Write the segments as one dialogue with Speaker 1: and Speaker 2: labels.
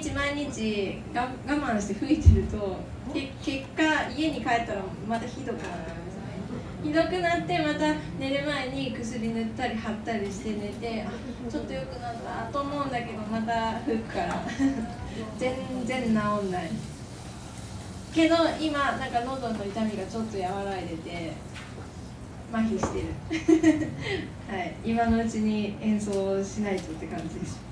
Speaker 1: 日毎日が我慢して吹いてるとけ結果家に帰ったらまたひどくなる。ひどくなってまた寝る前に薬塗ったり貼ったりして寝てあちょっと良くなったと思うんだけどまた吹くから。全然治んない。けど今なんか喉の痛みがちょっと和らいでて麻痺してる。はい。今のうちに演奏しないとって感じです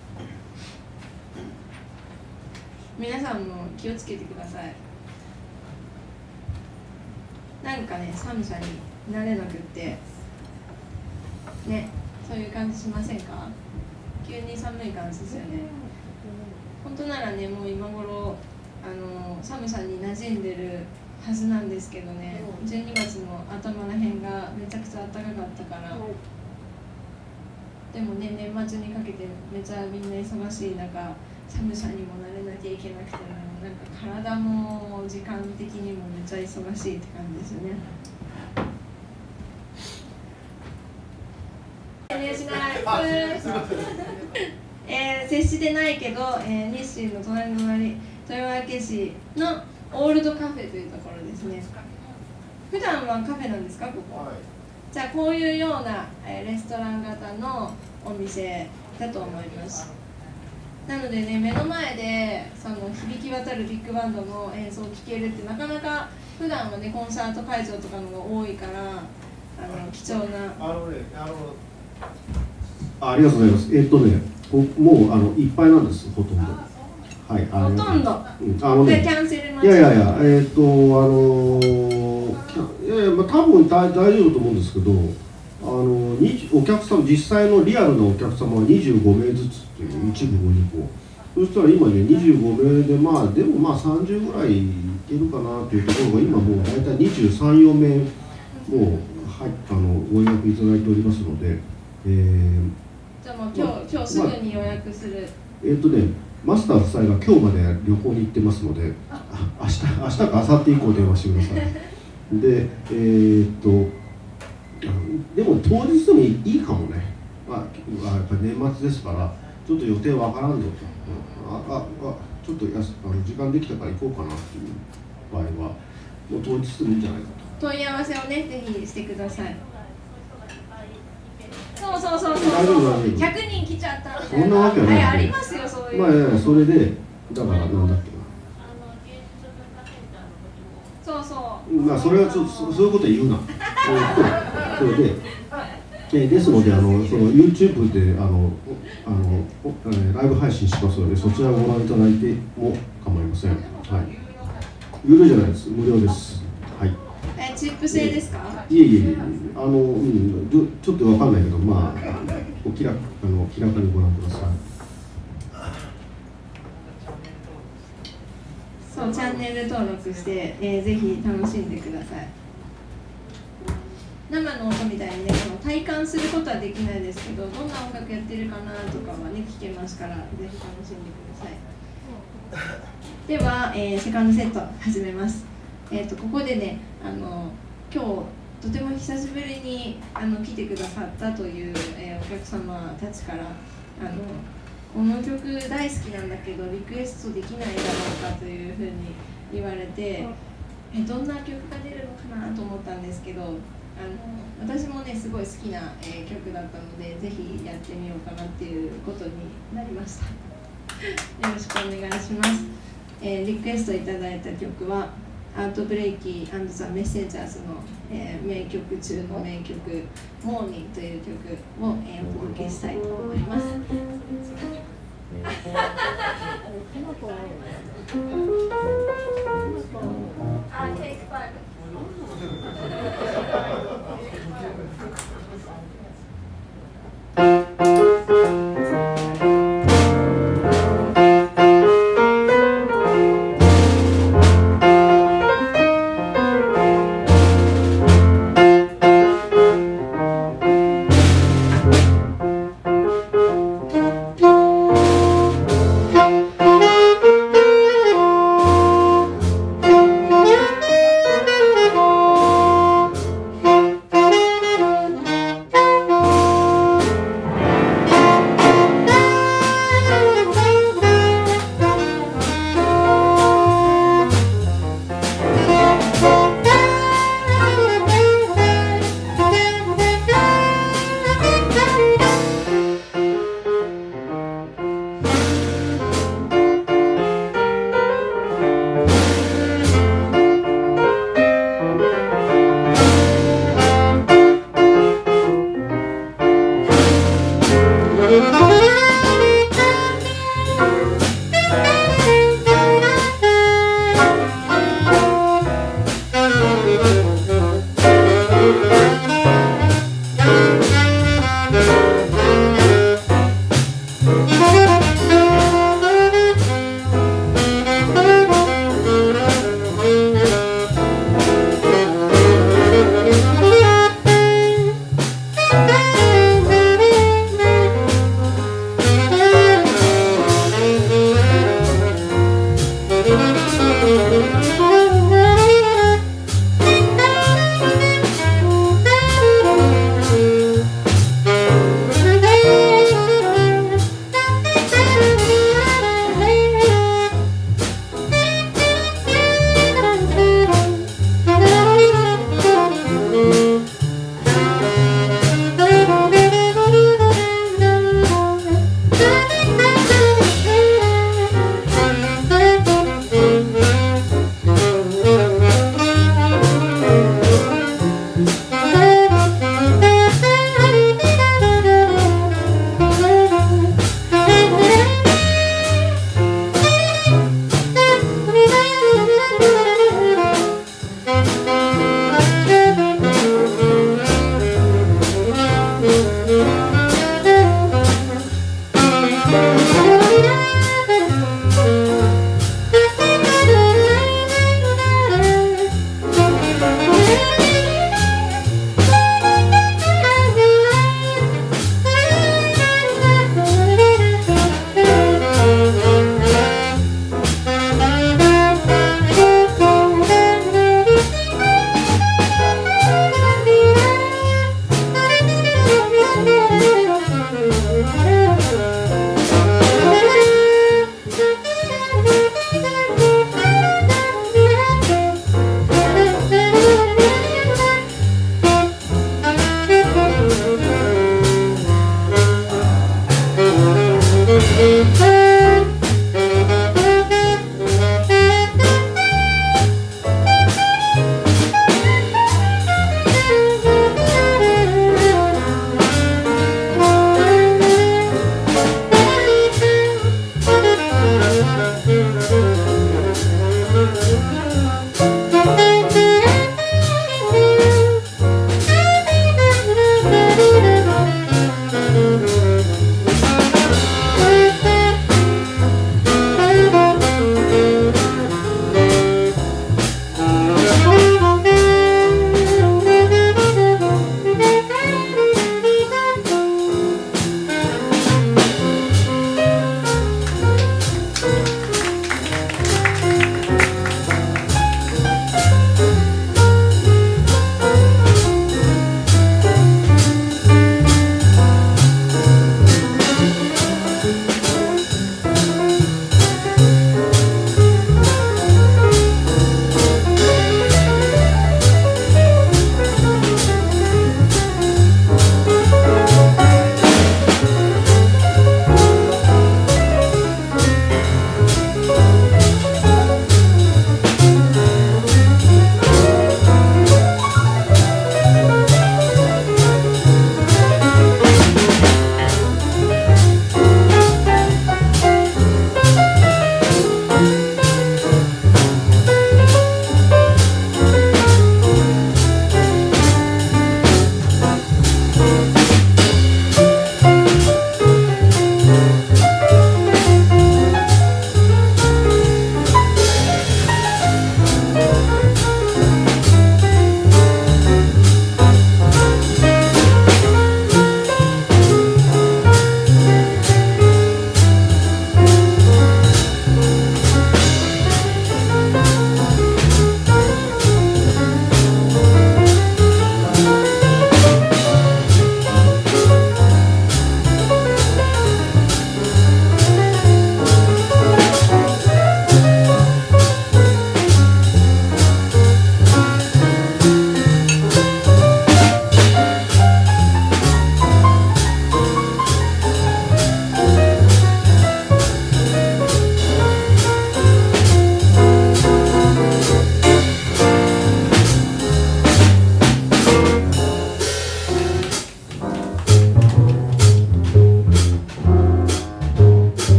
Speaker 1: 皆さんも気をつけてください。なんかね寒さに慣れなくってねそういう感じしませんか？急に寒い感じですよね。本当ならねもう今頃あの寒さに馴染んでるはずなんですけどね。12月の頭らへんがめちゃくちゃ暖かかったから。でもね年末にかけてめちゃみんな忙しい中寒さにも慣れなきゃいけなくてなんか体も時間的にもめっちゃ忙しいって感じですよね。えー、接してないけど、えー、日清の隣の隣豊明市のオールドカフェというところですね。普段はカフェなんですかここ？はい、じゃあこういうような、えー、レストラン型のお店だと思います。なのでね目の前でその響き渡るビッグバンドの演奏を聴けるってなかなか普段はねコンサート会場とかのが多いからあの貴重な。
Speaker 2: あのねあのありがとうございます。えー、っとねもうあのいっぱいなんですほとんど。
Speaker 1: はい、ほとんど、
Speaker 2: うん、あのね、
Speaker 1: キャンセル
Speaker 2: いやいやいやえー、っとあのー、いやいやまあ多分大大丈夫と思うんですけどあのお客様実際のリアルなお客様は25名ずつっていう一部50個そしたら今ね25名でまあでもまあ30ぐらいいけるかなというところが今もう大体234名もうはいあのご予約いただいておりますので、
Speaker 1: えー、じゃあもう今日、ま今日すぐに予約する、ま
Speaker 2: えー、っとねマスター夫妻が今日まで旅行に行ってますので明日明日か明後日以降電話してください。でえー、っとでも当日でもいいかもね、まあ、やっぱり年末ですからちょっと予定わからんぞと、うん、あああちょっとやすあの時間できたから行こうかなっていう場合はもう当日でもいいんじゃないか
Speaker 1: と。問い合わせをねぜひしてください。そうそうそうそうそう。100人来ちゃった
Speaker 2: そんなわけない、
Speaker 1: ありますよそういう。まあ
Speaker 2: いやそれでだからなんだっけ
Speaker 1: そうそ
Speaker 2: うまあそれはちょっとそういうこと言うな それでえですのであのその YouTube であのあの、えー、ライブ配信しますのでそちらをご覧いただいても構いません。はい。有料じゃないです。無料です。はい。
Speaker 1: えチップ制ですか？
Speaker 2: いえいえいえあのうんちょっとわかんないけどまあお気楽あの気楽にご覧ください。
Speaker 1: そうチャンネル登録して、えー、ぜひ楽しんでください。生の音みたいにね。その体感することはできないですけどどんな音楽やってるかなとかはね聞けますからぜひ楽しんでください。では、えー、セカンドセット始めます。えっ、ー、とここでねあの今日とても久しぶりにあの来てくださったという、えー、お客様たちからあのこの曲大好きなんだけどリクエストできないだろうかというふうに言われてえどんな曲が出るのかなと思ったんですけどあの私もねすごい好きな、えー、曲だったのでぜひやってみようかなっていうことになりました よろしくお願いします、えー、リクエストいただいた曲はアートブレイキーザ・メッセンジャーズの、えー、名曲中の名曲「モーニング」という曲を、えー、お届けしたいと思います。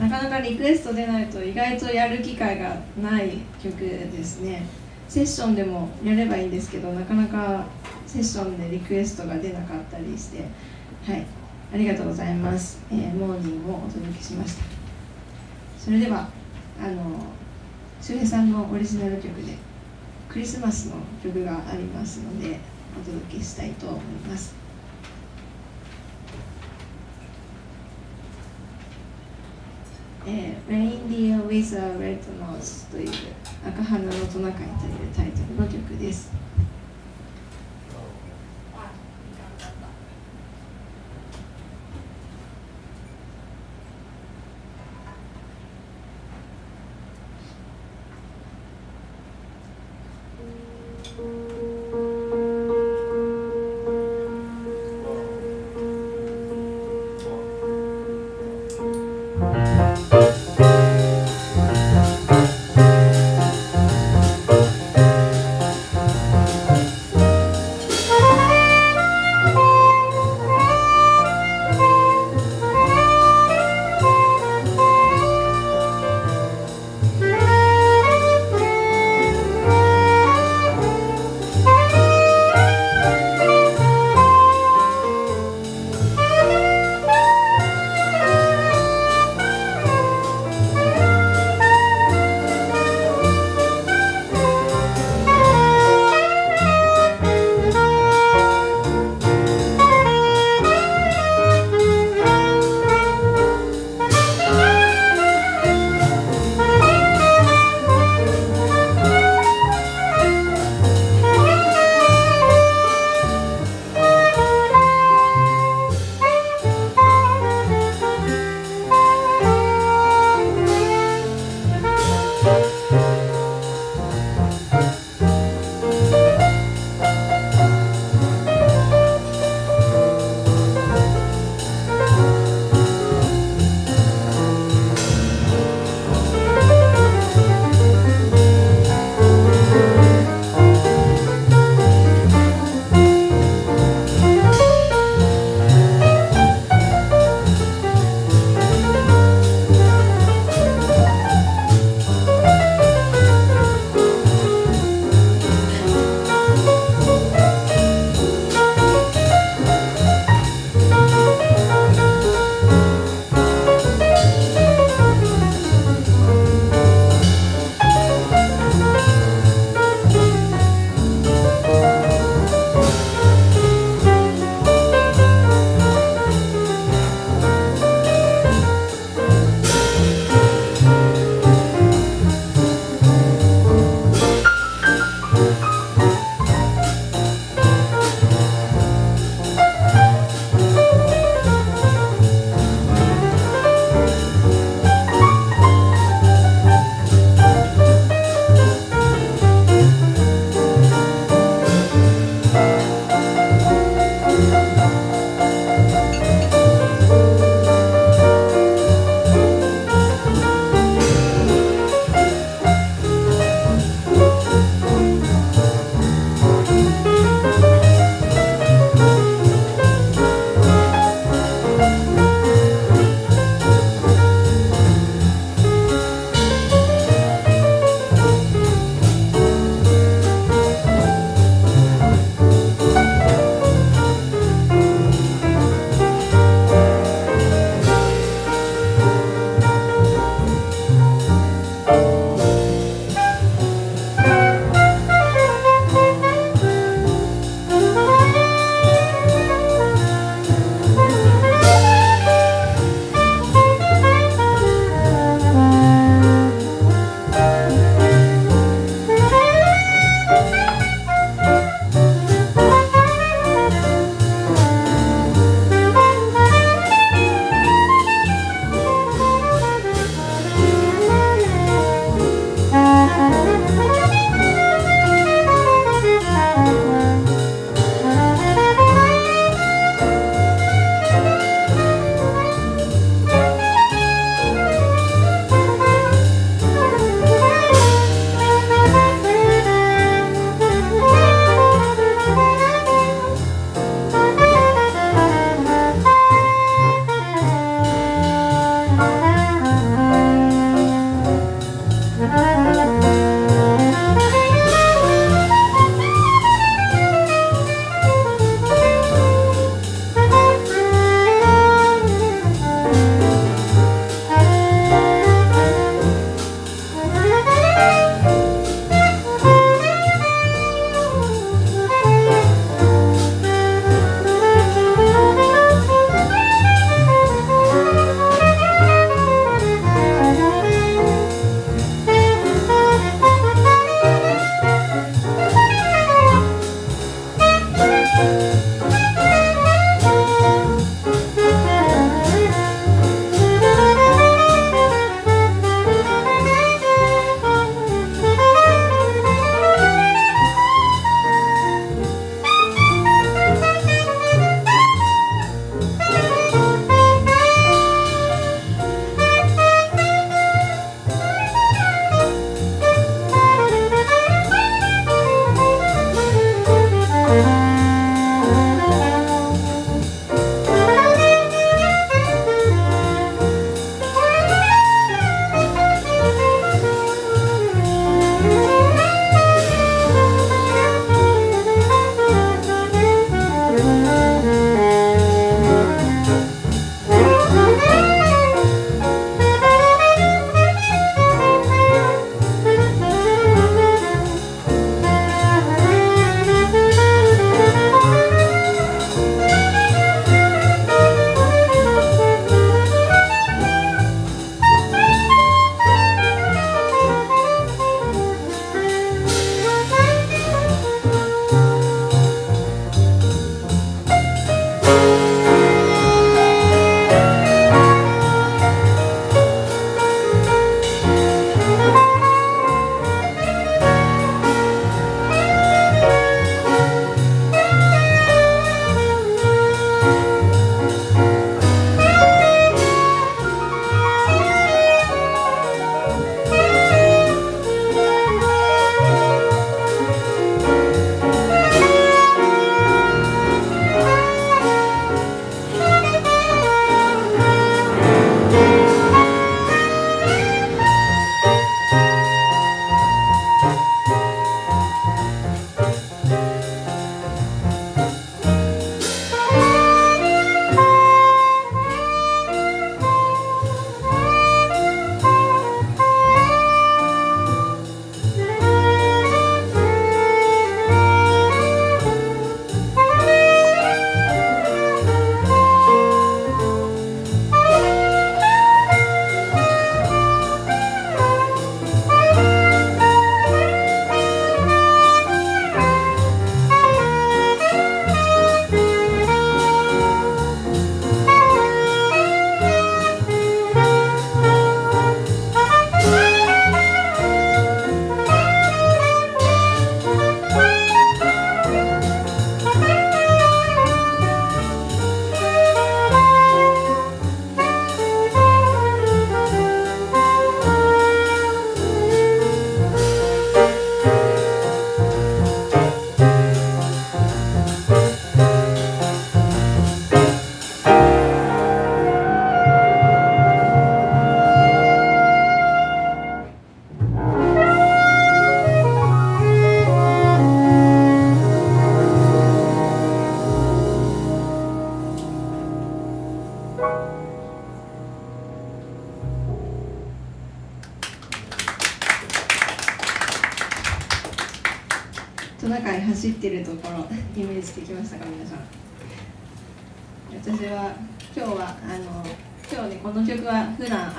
Speaker 1: なかなかリクエスト出ないと意外とやる機会がない曲ですね。セッションでもやればいいんですけどなかなかセッションでリクエストが出なかったりして。はい。ありがとうございます、えー、モーニングをお届けしました。それではあの周平さんのオリジナル曲でクリスマスの曲がありますのでお届けしたいと思います。えー、Reindeer with a Red Nose という赤鼻のトナカイというタイトルの曲です。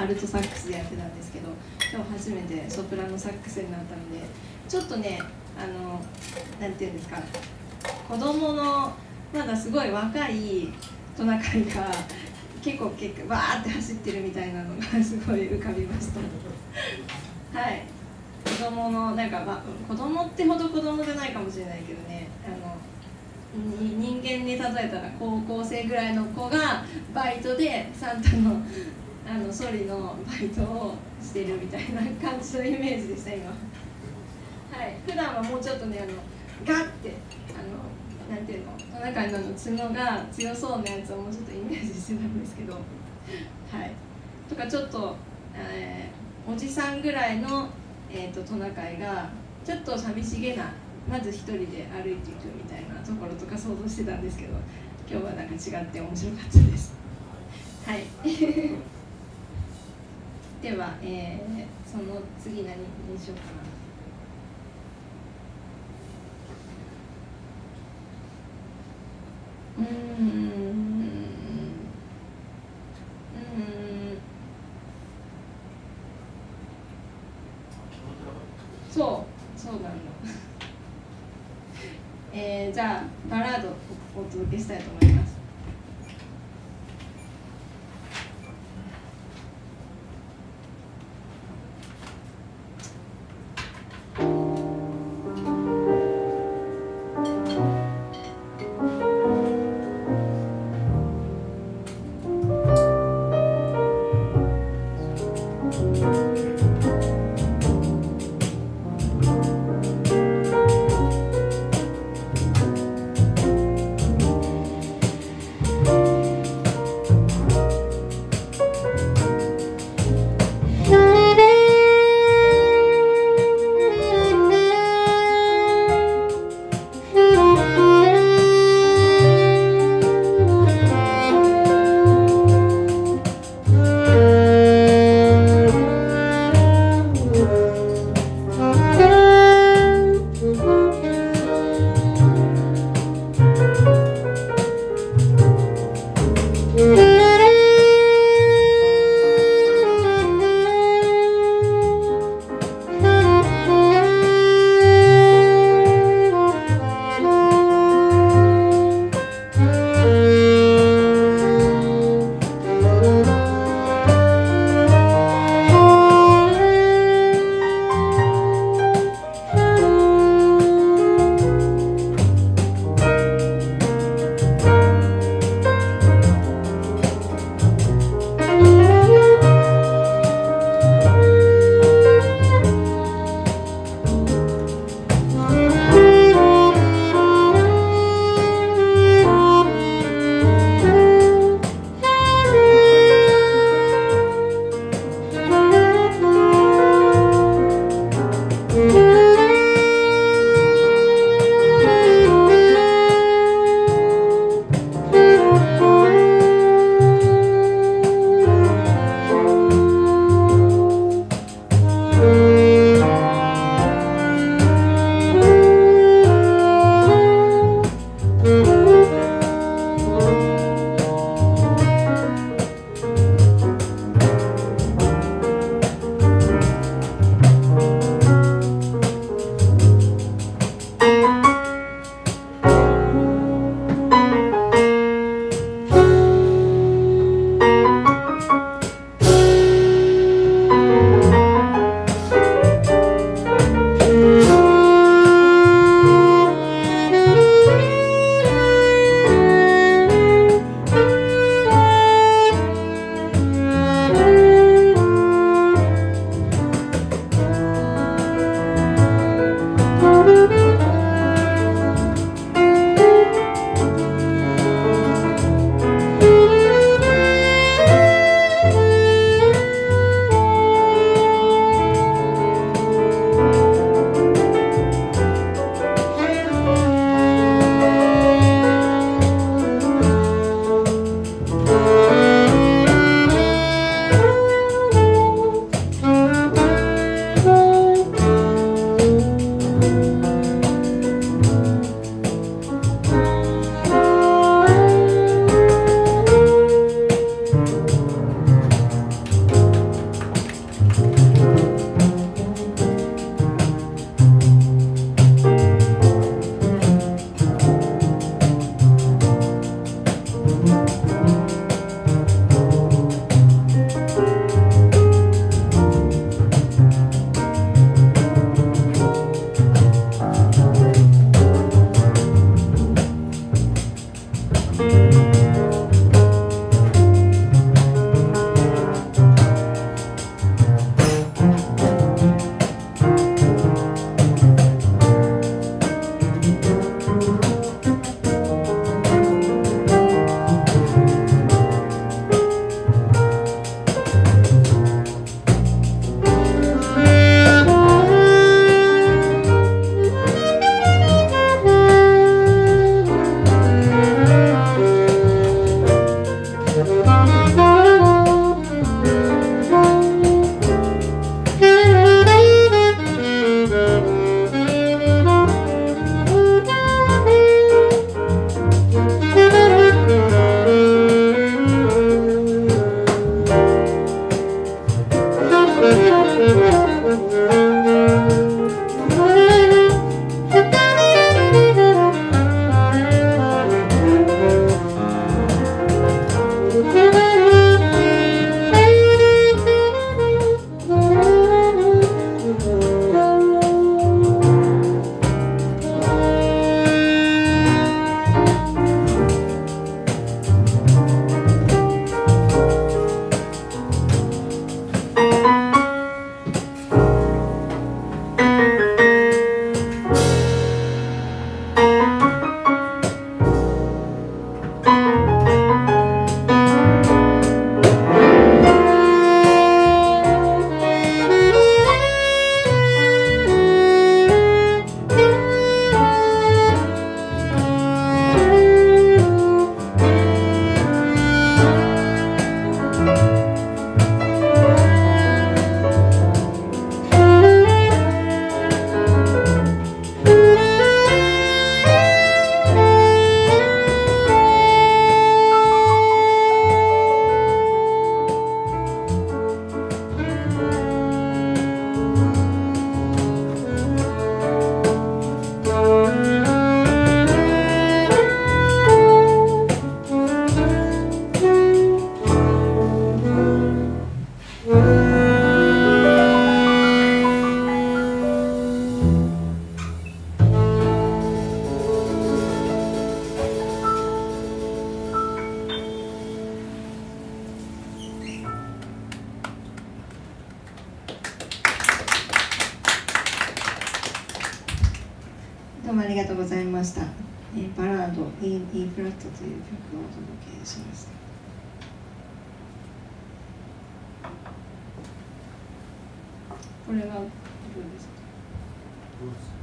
Speaker 1: アルトサックスでやってたんですけど今日初めてソプラノサックスになったのでちょっとねあのなていうんですか子供のまだすごい若いトナカイが結構結構バーって走ってるみたいなのがすごい浮かびました。はい。子供のなんか、ま、子供ってほど子供じゃないかもしれないけどねあの人間に例えたら高校生ぐらいの子がバイトでサンタのあのソリのバイトをしてるみたいな感じのイメージでした今。はい。普段はもうちょっとねあのガッてあのなんていうの？トナカイの角が強そうなやつをもうちょっとイメージしてたんですけど。はい。とかちょっと、えーおじさんぐらいのえー、とトナカイがちょっと寂しげなまず一人で歩いていくみたいなところとか想像してたんですけど今日はなんか違って面白かったです。はい。では、えーその次何にしようかな。うん。うん。そう。そうなの えー、じゃあバラードをお届けしたいと思います。どうもありがとうございました。えー、バラード E, e フラットという曲をお届けしました。これはどうですか？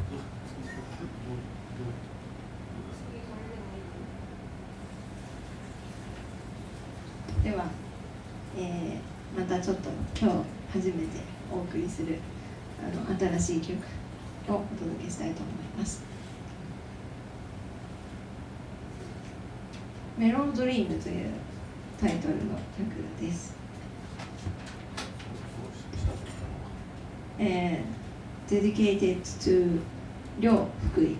Speaker 1: するあの新しい曲をお届けしたいと思います。メロンドリームというタイトルの曲です。えー、dedicated to 両福井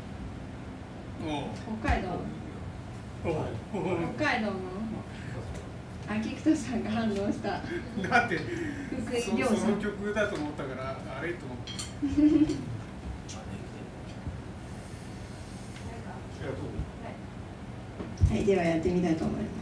Speaker 1: 北海道北海道のあ菊田さんが反応した。
Speaker 3: だって
Speaker 1: 福井
Speaker 3: そ
Speaker 1: 亮さん。
Speaker 3: その曲だと思ったからあれと思って
Speaker 1: はい、ではやってみたいと思います。「「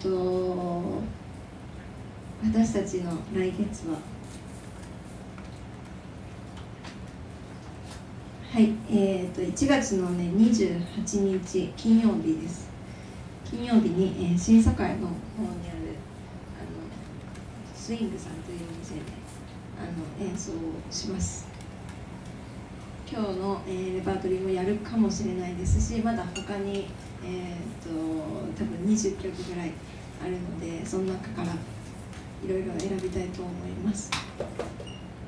Speaker 1: と私たちの来月は。はい、えー、と1月のね28日金曜日です。金曜日に、えー、審査会の方にあるあのスイングさんというお店であの演奏をします。今日の、えーレパートリーもやるかもしれないですしまだ他に、えー、と多分20曲ぐらいあるのでその中からいろいろ選びたいと思います。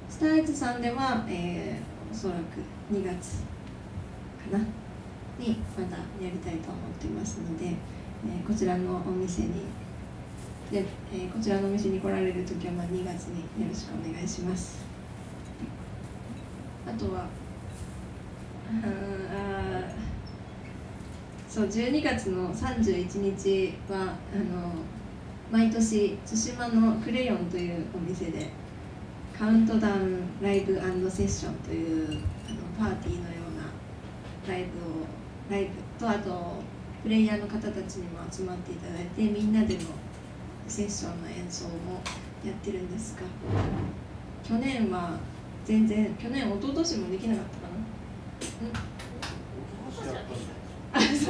Speaker 1: スターイズさんでは、えーおそらく2月かなにまたやりたいと思っていますので、えーこちらのお店にで、えーこちらのお店に来られる時はま2月によろしくお願いします。あとはあそう12月の31日はあの毎年対馬のクレヨンというお店でカウントダウンライブセッションというあのパーティーのようなライブをライブとあとプレイヤーの方たちにも集まっていただいてみんなでのセッションの演奏もやってるんですが去年は全然去年一昨年もできなかったかな？あそう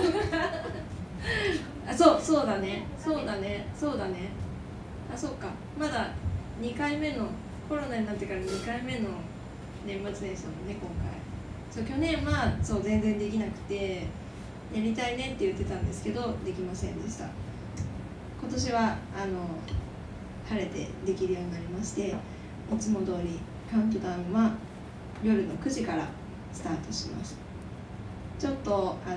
Speaker 1: あそうそうだね。そうだね。そうだね。あそうか。まだ2回目のコロナになってから2回目の年末年始なのね今回。そう去年はそう全然できなくてやりたいねって言ってたんですけどできませんでした。今年はあの晴れてできるようになりましていつも通りカウントダウンは夜の9時からスタートします。ちょっとあの、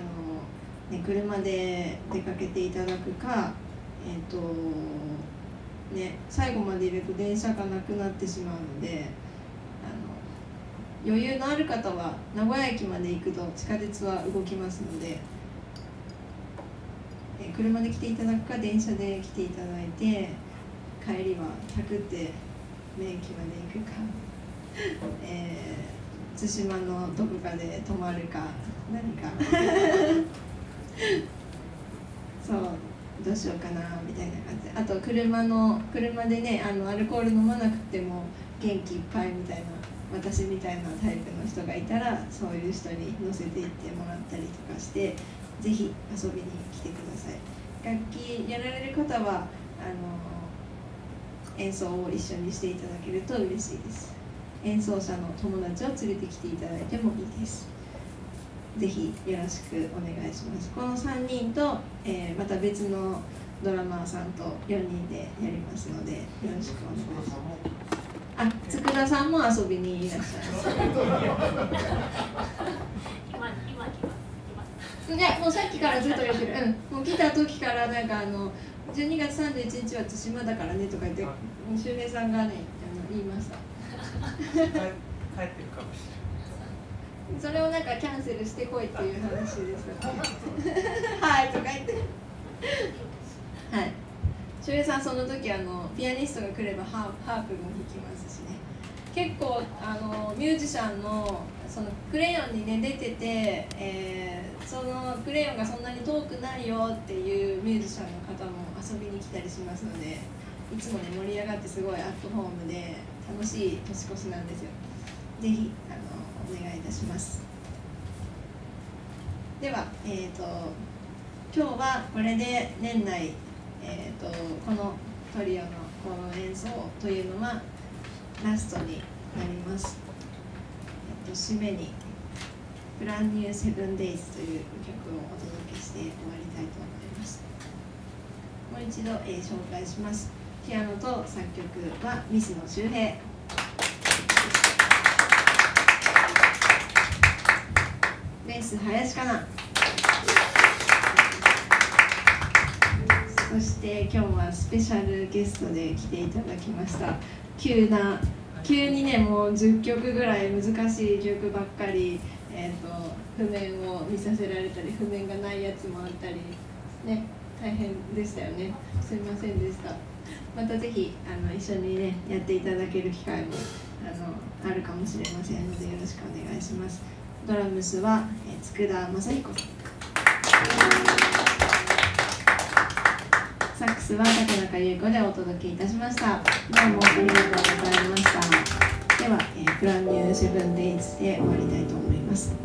Speaker 1: ね、車で出かけていただくかえっ、とね最後までいると電車がなくなってしまうのであの余裕のある方は名古屋駅まで行くと地下鉄は動きますのでえ車で来ていただくか電車で来ていただいて帰りは100って名駅まで行くか、えー対馬のどこかで泊まるか何か。そうどうしようかなみたいな感じ。であと車の車でねあのアルコール飲まなくても元気いっぱいみたいな私みたいなタイプの人がいたらそういう人に乗せていってもらったりとかしてぜひ遊びに来てください。楽器やられる方はあの演奏を一緒にしていただけると嬉しいです。演奏者の友達を連れてきていただいてもいいです。ぜひよろしくお願いします。この3人と、えーまた別のドラマーさんと4人でやりますのでよろしくお願いします。あ、佃さんも遊びにいらっしゃいます
Speaker 4: 今今今
Speaker 1: いやもうさっきからずっと言ってる、うん、もう来た時からなんかあの12月31日は対馬だからねとか言って周平さんがねあの言いました。
Speaker 3: 帰帰ってるかもし
Speaker 1: それをなんかキャンセルしてこいっていう話ですはい。とか言ってはい。周平さんその時あのピアニストが来ればハーハープも弾きますしね。結構あのミュージシャンのそのクレヨンにね出てて、えーそのクレヨンがそんなに遠くないよっていうミュージシャンの方も遊びに来たりしますのでいつもね盛り上がってすごいアットホームで楽しい年越しなんですよ。ぜひあのお願いいたします。では、えー、と今日はこれで年内、えー、とこのトリオのこの演奏というのはラストになります、えっと締めに「ブランニューセブンデイズという曲をお届けして終わりたいと思います。もう一度、えー紹介します。ピアノと作曲は水野周平。ス林かな？そして今日はスペシャルゲストで来ていただきました。急な急にねもう10曲ぐらい難しい曲ばっかり、えー、と譜面を見させられたり譜面がないやつもあったりね大変でしたよね。すいませんでした。またぜひあの一緒にねやっていただける機会もあのあるかもしれませんのでよろしくお願いします。ドラムスは、えー、佃正彦さんサックスは竹中優子でお届けいたしました。どうもありがとうございました。では、えー、プランニューセブンデイズで終わりたいと思います。